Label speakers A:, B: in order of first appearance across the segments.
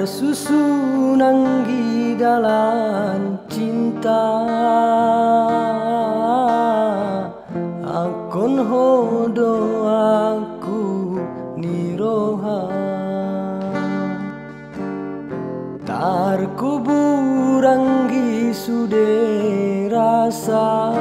A: Tersusun anggi dalam cinta. Akon hodo aku niroha. Tarkubur anggi sude rasa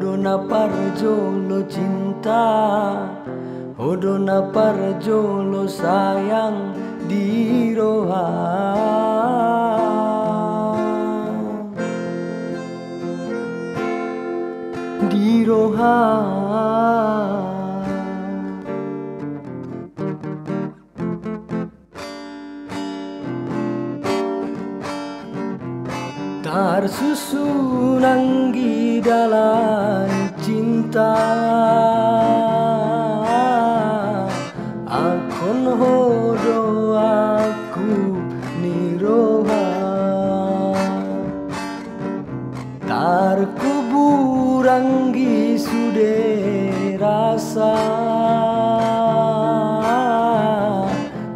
A: Odona parjolo cinta Odona parjolo sayang di roha. Di roha Tersusun anggi dalam cinta. Akon hodo aku niroha. Tarkubur anggi sude rasa.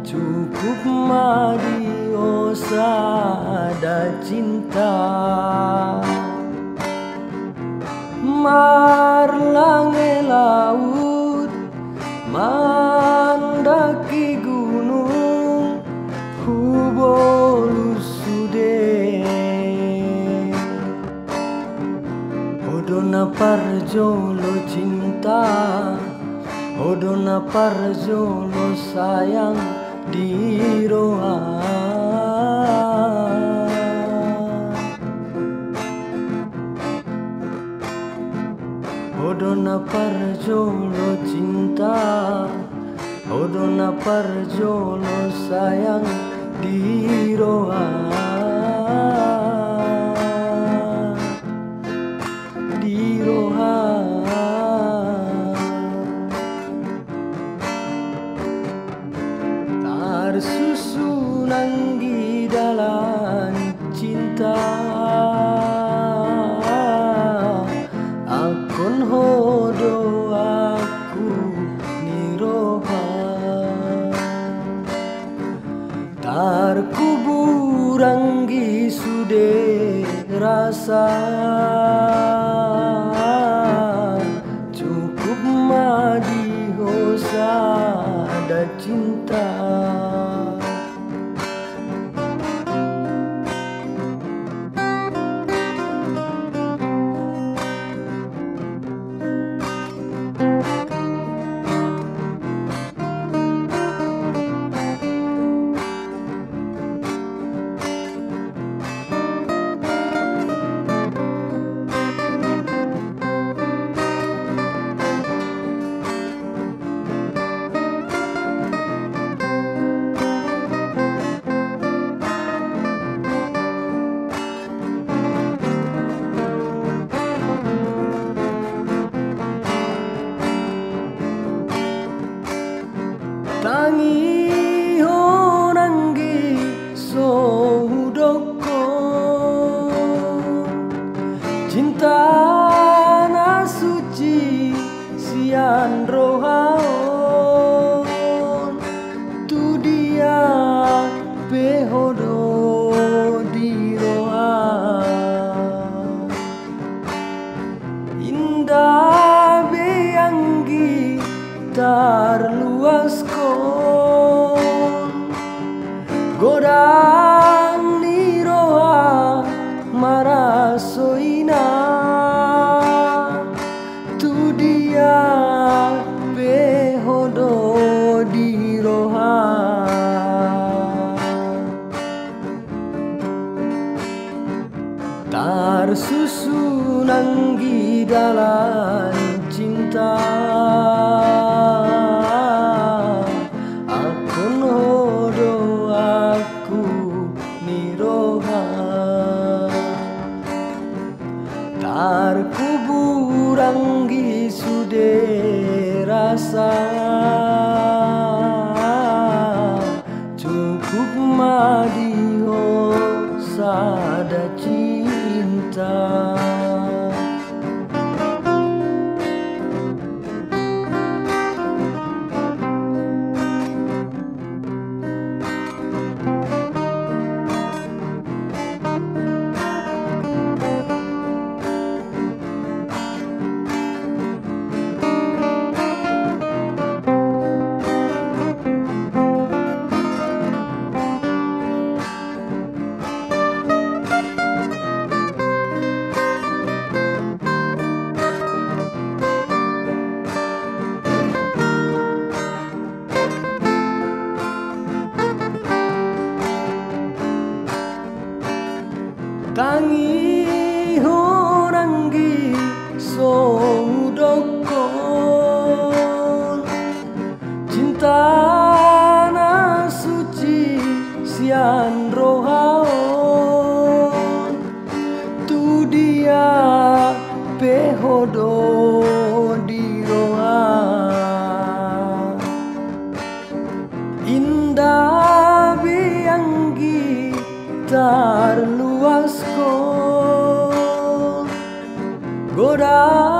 A: Cukup madi ada cinta. Marlange laut Mandaki gunung Hubolu sude. Odona parjolo cinta Odona parjolo sayang di roha Odona parjolo cinta Odona parjolo sayang di roha madi hosa ada cinta tangi honanggi sohudoko cinta na suci sian rohaon. Tu dia pehodo di roha. Indah beanggi terluas Cukup madio sada cinta na suci sian rohaon tu dia pehodo di roha indah bianggi terluas Godang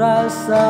A: rasa